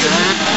Yeah.